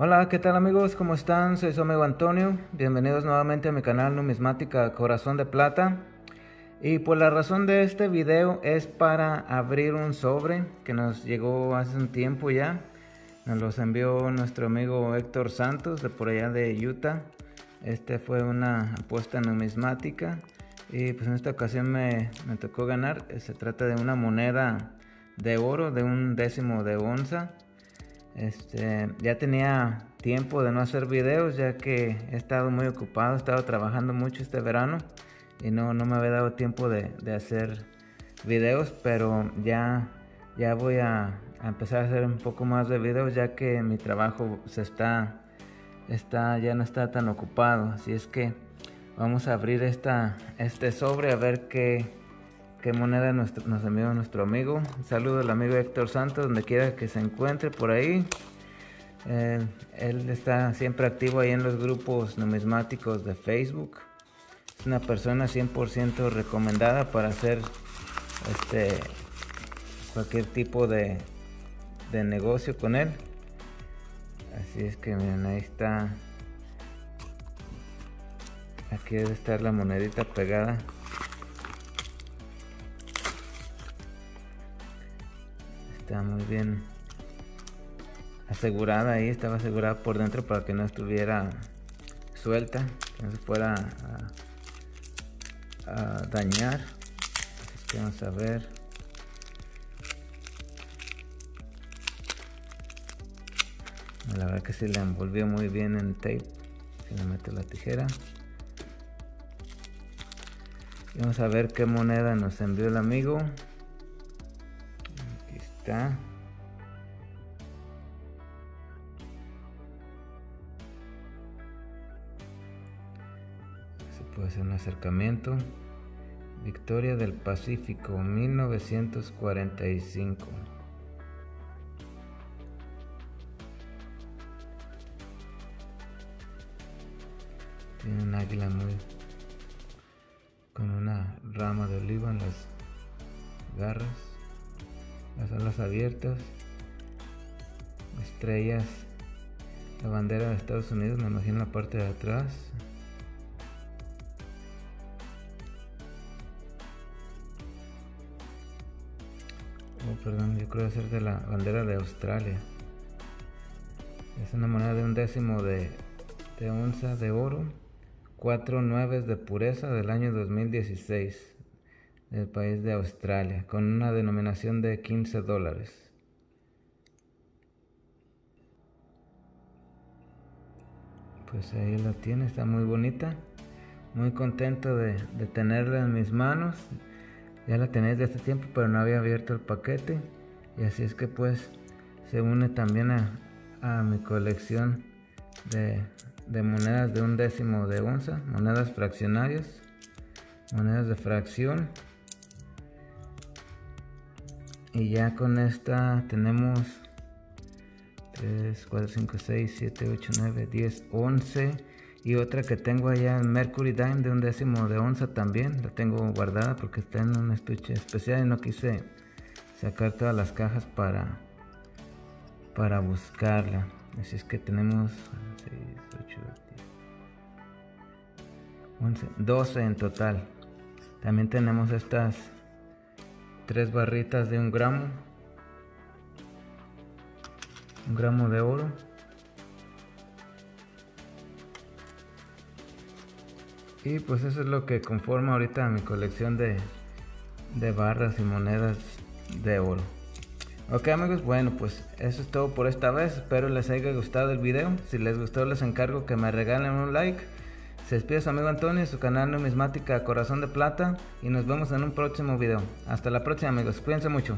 Hola, ¿qué tal amigos? ¿Cómo están? Soy su amigo Antonio. Bienvenidos nuevamente a mi canal Numismática Corazón de Plata. Y pues la razón de este video es para abrir un sobre que nos llegó hace un tiempo ya. Nos los envió nuestro amigo Héctor Santos de por allá de Utah. Este fue una apuesta numismática y pues en esta ocasión me, me tocó ganar. Se trata de una moneda de oro de un décimo de onza este, ya tenía tiempo de no hacer videos ya que he estado muy ocupado, he estado trabajando mucho este verano y no, no me había dado tiempo de, hacer videos, pero ya, ya voy a, empezar a hacer un poco más de videos ya que mi trabajo se está, está, ya no está tan ocupado, así es que vamos a abrir esta, este sobre a ver qué, qué moneda nos, nos envió nuestro amigo. Un saludo al amigo Héctor Santos, donde quiera que se encuentre por ahí. Eh, él está siempre activo ahí en los grupos numismáticos de Facebook. Es una persona 100% recomendada para hacer este cualquier tipo de, de negocio con él. Así es que miren, ahí está. Aquí debe estar la monedita pegada. Está muy bien asegurada ahí, estaba asegurada por dentro para que no estuviera suelta, que no se fuera a, dañar. Así que vamos a ver. La verdad que se le envolvió muy bien en tape. Se le mete la tijera. Vamos a ver qué moneda nos envió el amigo. Se puede hacer un acercamiento. Victoria del Pacífico, 1945. Tiene un águila muy con una rama de oliva en las garras las alas abiertas, estrellas, la bandera de Estados Unidos, me imagino la parte de atrás. Oh, perdón, yo creo que ser de la bandera de Australia. Es una moneda de un décimo de, de onza de oro, cuatro nueves de pureza del año 2016 del país de Australia, con una denominación de 15 dólares. Pues ahí la tiene, está muy bonita. Muy contento de, tenerla en mis manos. Ya la tenéis de este tiempo, pero no había abierto el paquete. Y así es que pues se une también a, mi colección de monedas de un décimo de onza, monedas fraccionarias, monedas de fracción. Y ya con esta tenemos 3, 4, 5, 6, 7, 8, 9, 10, 11. Y otra que tengo allá en Mercury Dime de un décimo de onza también. La tengo guardada porque está en un estuche especial y no quise sacar todas las cajas para, para buscarla. Así es que tenemos 6, 8, 10, 11, 12 en total. También tenemos estas tres barritas de un gramo. Un gramo de oro. Y pues eso es lo que conforma ahorita mi colección de, de barras y monedas de oro. Ok amigos bueno pues eso es todo por esta vez. Espero les haya gustado el video. Si les gustó les encargo que me regalen un like se despide su amigo Antonio, su canal numismática Corazón de Plata y nos vemos en un próximo video. Hasta la próxima amigos, cuídense mucho.